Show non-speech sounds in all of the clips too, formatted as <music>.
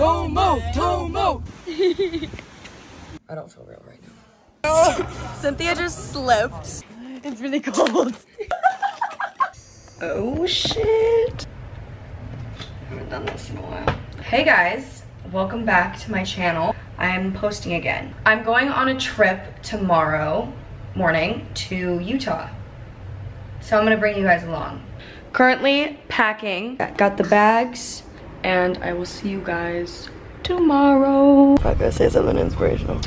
Tomo, Tomo. I don't feel real right now. <laughs> Cynthia just slipped. It's really cold. <laughs> Oh shit. I haven't done this in a while. Hey guys, welcome back to my channel. I'm posting again. I'm going on a trip tomorrow morning to Utah. So I'm gonna bring you guys along. Currently packing. Got the bags and I will see you guys tomorrow. If I gotta say something inspirational.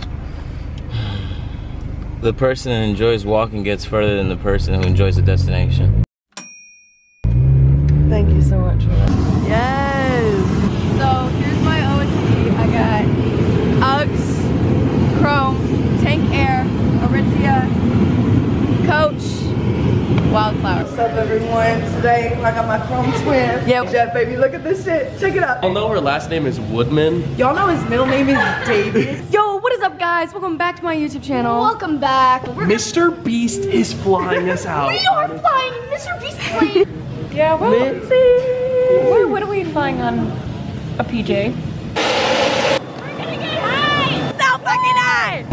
The person who enjoys walking gets further than the person who enjoys the destination. Thank you so much for that. Yes. So here's my OSP. I got Uggs, Chrome, Tank Air, Aritzia, Coach, Wildflower. What's up, everyone? Today, I got my Chrome twin. Yep. Jeff baby, look at this shit. Check it out. Y'all know her last name is Woodman. Y'all know his middle name is David. <laughs> Yo, what is up guys? Welcome back to my YouTube channel. Welcome back. We're Mr. Beast is flying us out. we are flying Mr. Beast plane. <laughs> Yeah, well, let's see. What, what are we flying on? A PJ? We're gonna get high. So fucking high!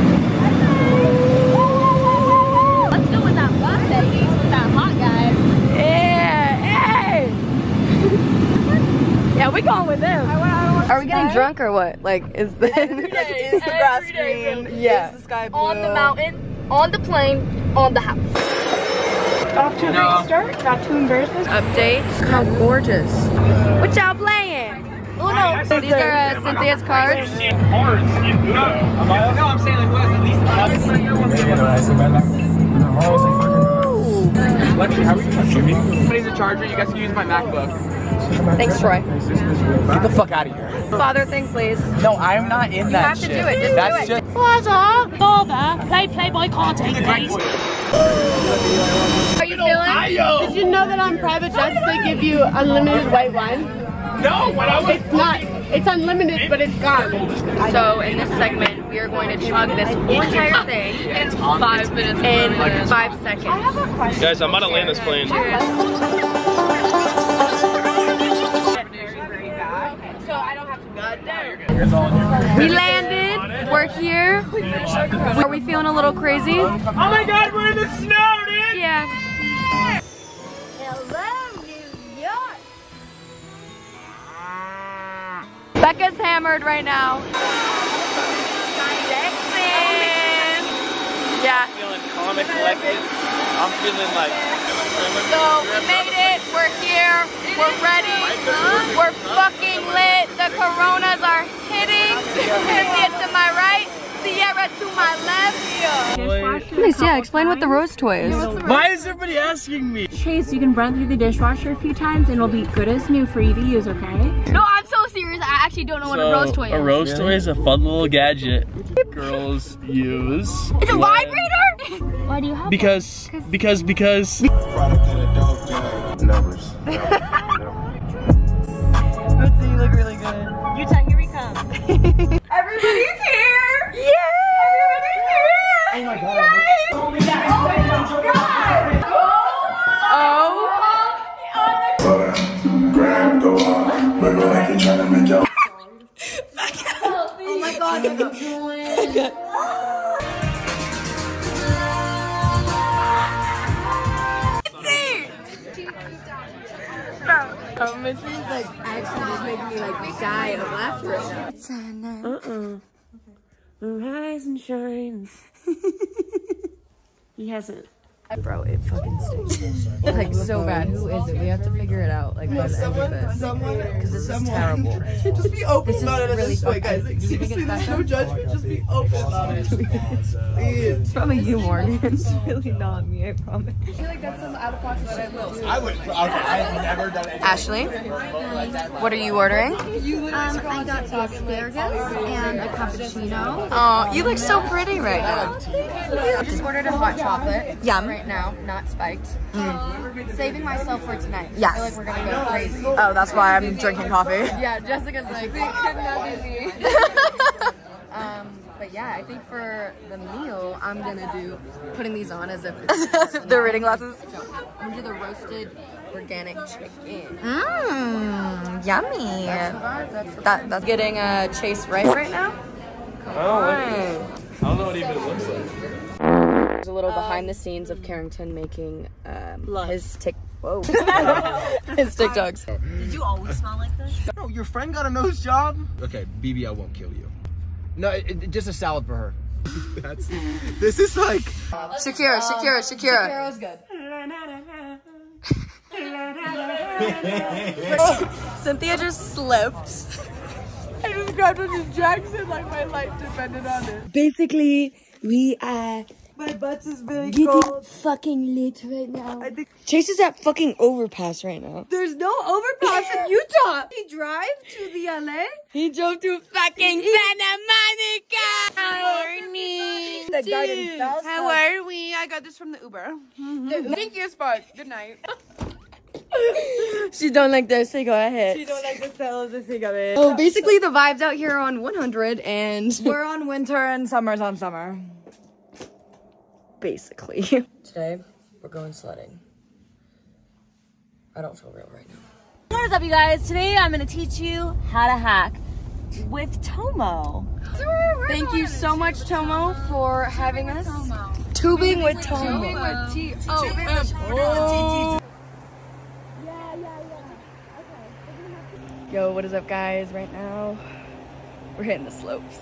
Let's go with that bus babies with that hot guy. Yeah, hey! yeah, we going with them. Are we drunk or what? Like, is the Is the grass green? Yeah. Is the sky blue? On the mountain, on the plane, on the house. Off to a great start. Not too embarrassed. Update. How gorgeous. What y'all playing? Oh no. These are uh, Cynthia's cards. Somebody's a charger. You guys can use my MacBook. Thanks, Troy. Get the fuck out of here. Father thing, please. No, I'm not in You that have to shit. do it. Just That's do it. just. What's up? Father, play Playboy content, please. Are you feeling? Did you know that on private jets they give you unlimited white wine? No, when I was. It's not. It's unlimited, but it's gone. So in this segment, we are going to chug this whole entire thing in five minutes. In five seconds. Guys, I'm about to land this plane. We landed. We're here. Are we feeling a little crazy? Oh my god, we're in the snow, dude! Yeah. Hello, New York. Becca's hammered right now. Yeah. Feeling calm and collected. I'm feeling like. So we made it. We're here. We're ready. We're fucking lit. The Coronas are hitting. Cynthia to my right. Sierra to my left. Please, yeah. Explain what the rose toy is. Why is everybody asking me? Chase, you can run through the dishwasher a few times and it'll be good as new for you to use, okay? No, I'm so serious. I actually don't know what a rose toy is. A rose toy is a fun little gadget <laughs> girls use. It's a vibrator. Why do you have Because, because, because. Numbers. <laughs> my god, you're the Um, it seems like actually just making me like die of laughter right now. Uh-uh. Rise and shine. <laughs> he hasn't. Bro, it fucking stinks. <laughs> like so bad. Who is it? We have to figure it out. Like by the end of this. Someone, Because this is someone. terrible. <laughs> Just be open This is about it at really this point, guys. Like, do you think seriously, there's no judgment. Just be open about it. <laughs> Please. It's probably you, Morgan. It's really not me, I promise. I would. Okay, I've never done anything. Ashley, what are you ordering? Um, I got the asparagus and a cappuccino. Oh, you look so pretty right now. I just ordered a hot chocolate. Yum. Right now, not spiked. Saving myself for tonight. Yes. I feel like we're gonna go crazy. Oh, that's why I'm drinking coffee. <laughs> Yeah, Jessica's like, it could not be me. <laughs> um, But yeah, I think for the meal, I'm gonna do putting these on as if As if they're reading glasses. I'm gonna do the roasted organic chicken. Mmm, yummy. That's the. That's the That, that's getting uh, Chase right right now. Come on. I don't know what even it looks like. There's a little behind the scenes of Carrington making um, his tick. Whoa. <laughs> <laughs> his TikToks. Did you always smell like this? No, your friend got a nose job. Okay, BB, I won't kill you. No, it, it- just a salad for her. <laughs> That's. This is like. Shakira, Shakira, Shakira. That was good. Cynthia just slipped. I just grabbed onto Jackson like my life depended on it. Basically, we are My butt is really getting fucking lit right now. Chase is at fucking overpass right now. There's no overpass in Utah. We drive to the LA. He drove to fucking Santa Monica. Morning. The garden fell. How are we? I got this from mm-hmm. the Uber. Thank you, Spot. Good night. She don't like that, so go ahead. You don't like the smell of the cigarette. Oh, basically the vibes out here on 100 and <laughs> We're on winter and summer's on summer. Basically. <laughs> Today, we're going sledding. I don't feel real right now. What is up, you guys? Today I'm gonna teach you how to hack with Tomo. Thank you so much, Tomo, for having us. Tubing with Tomo. with T oh, um, O M. Oh. Yo, what is up, guys? Right now, we're hitting the slopes.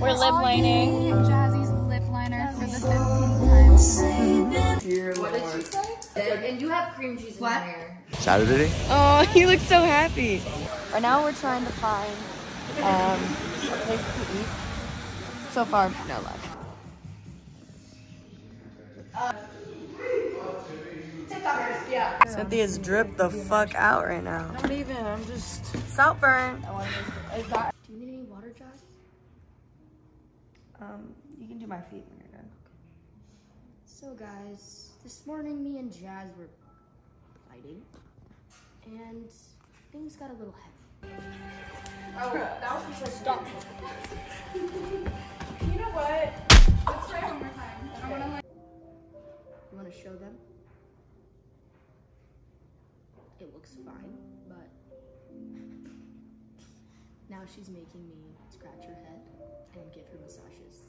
We're lip lining. Jazzy's lip liner for the 15th time. What did she say? And you have cream cheese in your hair. Saturday? Oh, he looks so happy. Right now, we're trying to find um, a place to eat. So far, no luck. Cynthia's dripped the fuck out right now. Not even, I'm just Saltburn. Do you need any water, Jazz? Um, you can do my feet when you're done. So guys, this morning me and Jazz were fighting and things got a little heavy. Oh, that was just like stop. You wanna show them? It looks fine, but now she's making me scratch her head and give her massages.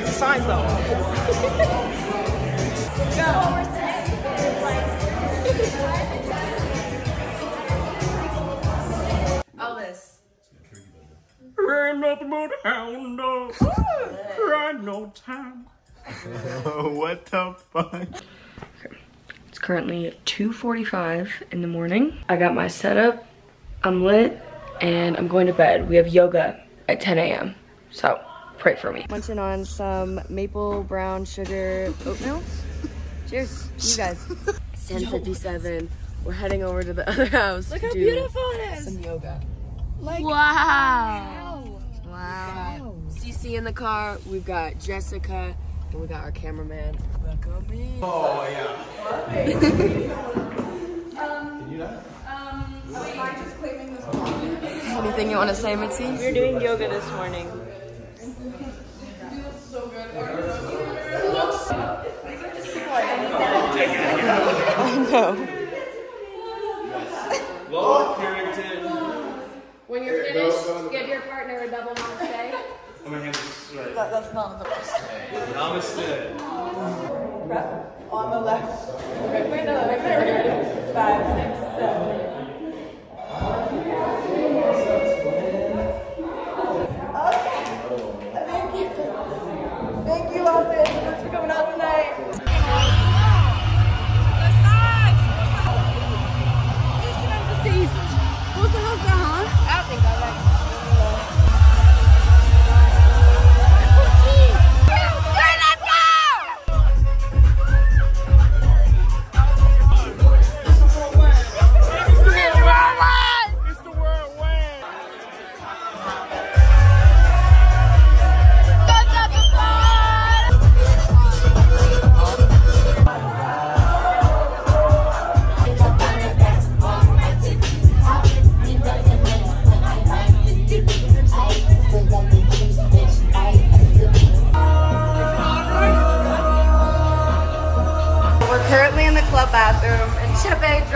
It's a sign though. Elvis. Ain't nothing but a hound dog. Cry no time. <laughs> what the fuck? It's currently 2.45 in the morning. I got my setup, I'm lit, and I'm going to bed. We have yoga at 10 a.m. So pray for me. Munching on some maple brown sugar oatmeal. Cheers, you guys. 10.57. We're heading over to the other house Look how beautiful do some yoga. Wow. Wow. CC in the car. We've got Jessica. And we got our cameraman. Welcome me. Oh, yeah. Can you that? Anything you want to say, Mitzi? We're doing yoga this morning. Feels so good. <laughs> I know.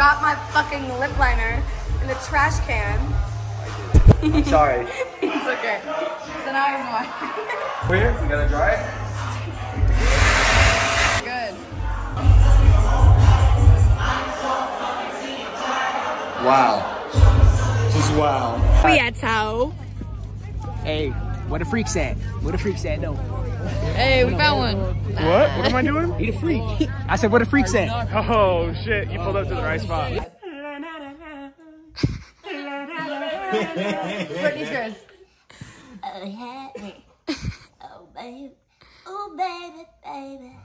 Dropped my fucking lip liner in the trash can. I'm sorry. <laughs> it's okay. So now was washing. Where? We gotta dry it? Good. Wow. Just wow. Yeah, Tao. Hey, what a freak's at? What a freak's at? No. Hey, we found one. What? What am I doing? Eat a freak. I said, what a freak's at? Oh shit! You pulled up to the right spot. Britney Spears. Oh, yeah. Oh, baby. Oh, baby, baby.